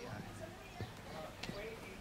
Yeah. Uh, wait,